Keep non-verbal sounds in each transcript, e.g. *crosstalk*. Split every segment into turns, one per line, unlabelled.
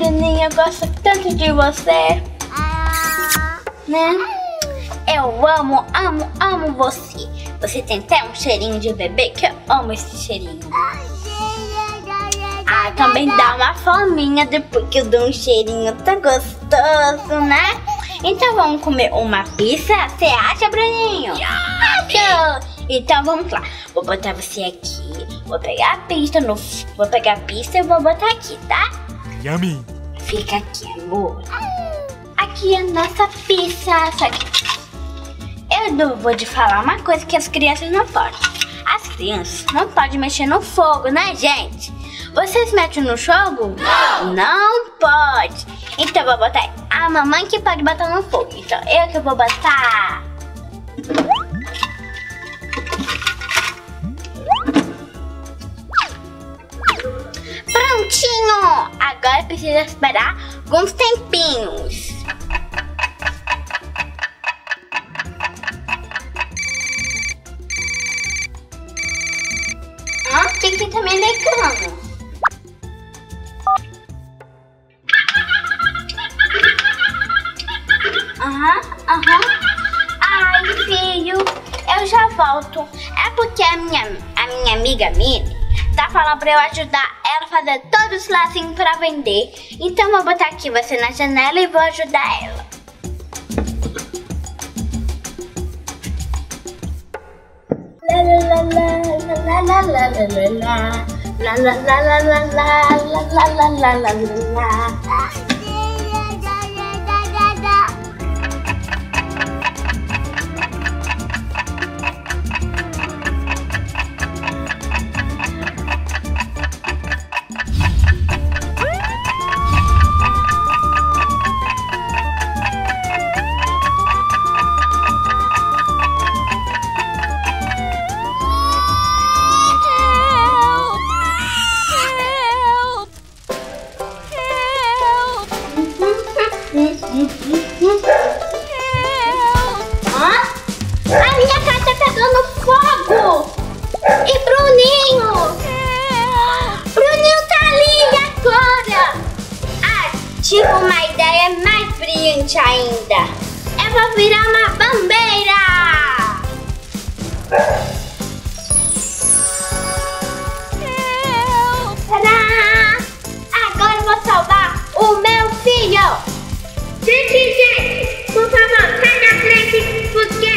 Bruninha, eu gosto tanto de você. Né? Eu amo, amo, amo você. Você tem até um cheirinho de bebê que eu amo esse cheirinho. Ah, também dá uma fominha depois que eu dou um cheirinho tão gostoso, né? Então vamos comer uma pizza? Você acha, Bruninho? Acho! Então vamos lá. Vou botar você aqui. Vou pegar a pista no. Vou pegar a pista e vou botar aqui, tá?
Yummy.
Fica aqui, amor. Aqui é a nossa pizza. Só que eu não vou te falar uma coisa que as crianças não podem. As crianças não podem mexer no fogo, né, gente? Vocês mexem no fogo? Não! Não pode! Então eu vou botar a mamãe que pode botar no fogo. Então eu que vou botar. Precisa esperar alguns tempinhos. Ah, o que que tá me alegando? Aham, aham. Ai, filho, eu já volto. É porque a minha, a minha amiga Mini tá falando pra eu ajudar ela a fazer todos os lacinhos pra vender. Então vou botar aqui você na janela e vou ajudar ela. Tive uma ideia mais brilhante ainda! Eu vou virar uma bambeira! Tadá! Agora vou salvar o meu filho! Gente, gente, por favor, sai da frente, porque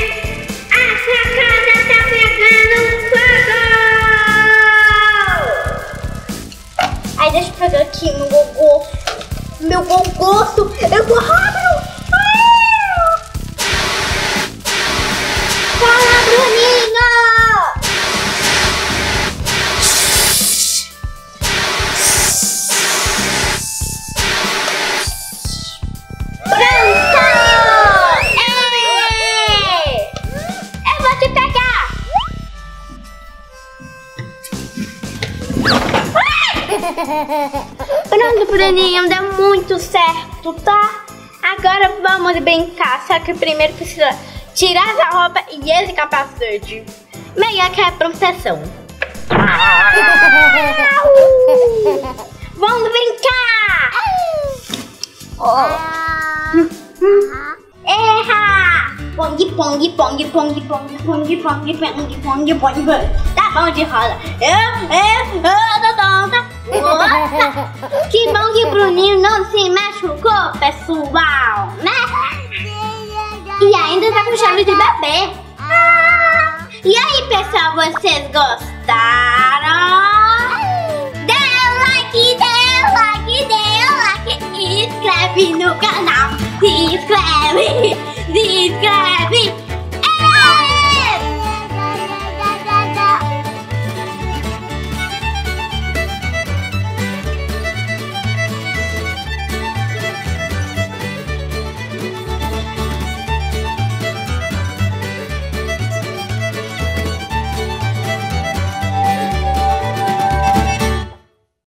a sua casa tá pegando fogo! Aí deixa eu pegar aqui meu gogoço meu bom gosto. Eu sou rápido. Ah, *laughs* Pronto, Bruninho, deu muito certo, tá? Agora vamos brincar, só que primeiro precisa tirar essa roupa e esse capacete. Meia que é proteção. *laughs* Pong, pong, pong, pong, pong, pong, pong, pong, pong, pong. Tá bom de roda. Eu, eu, eu tô tonta. Nossa! Que bom que o Bruninho não se machucou, pessoal, né? E ainda tá com cheiro de bebê. Ah! E aí, pessoal, vocês gostaram? Dê like, dê like, dê like e inscreve no canal. Se inscreve, These guys,